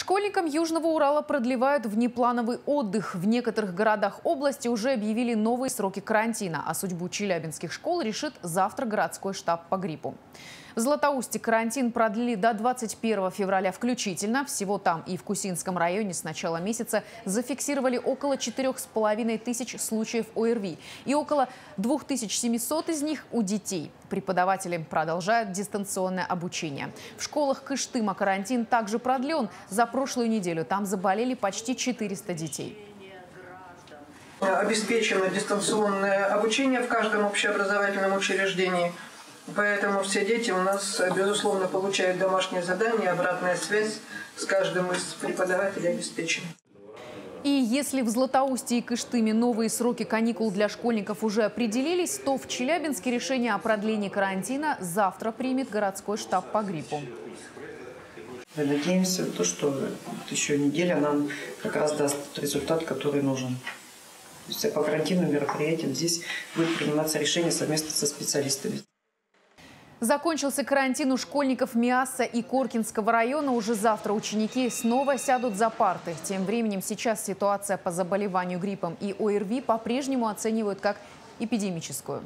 Школьникам Южного Урала продлевают внеплановый отдых. В некоторых городах области уже объявили новые сроки карантина, а судьбу челябинских школ решит завтра городской штаб по гриппу. В Златоусте карантин продлили до 21 февраля включительно. Всего там и в Кусинском районе с начала месяца зафиксировали около 4,5 тысяч случаев ОРВИ. И около 2700 из них у детей. Преподаватели продолжают дистанционное обучение. В школах Кыштыма карантин также продлен. За прошлую неделю там заболели почти 400 детей. Обеспечено дистанционное обучение в каждом общеобразовательном учреждении – Поэтому все дети у нас, безусловно, получают домашние задания, обратная связь с каждым из преподавателей обеспечена. И если в Златоусте и Кыштыме новые сроки каникул для школьников уже определились, то в Челябинске решение о продлении карантина завтра примет городской штаб по гриппу. Надеемся, то, что еще неделя нам как раз даст результат, который нужен. То есть по карантинным мероприятиям здесь будет приниматься решение совместно со специалистами. Закончился карантин у школьников Миаса и Коркинского района. Уже завтра ученики снова сядут за парты. Тем временем сейчас ситуация по заболеванию гриппом и ОРВИ по-прежнему оценивают как эпидемическую.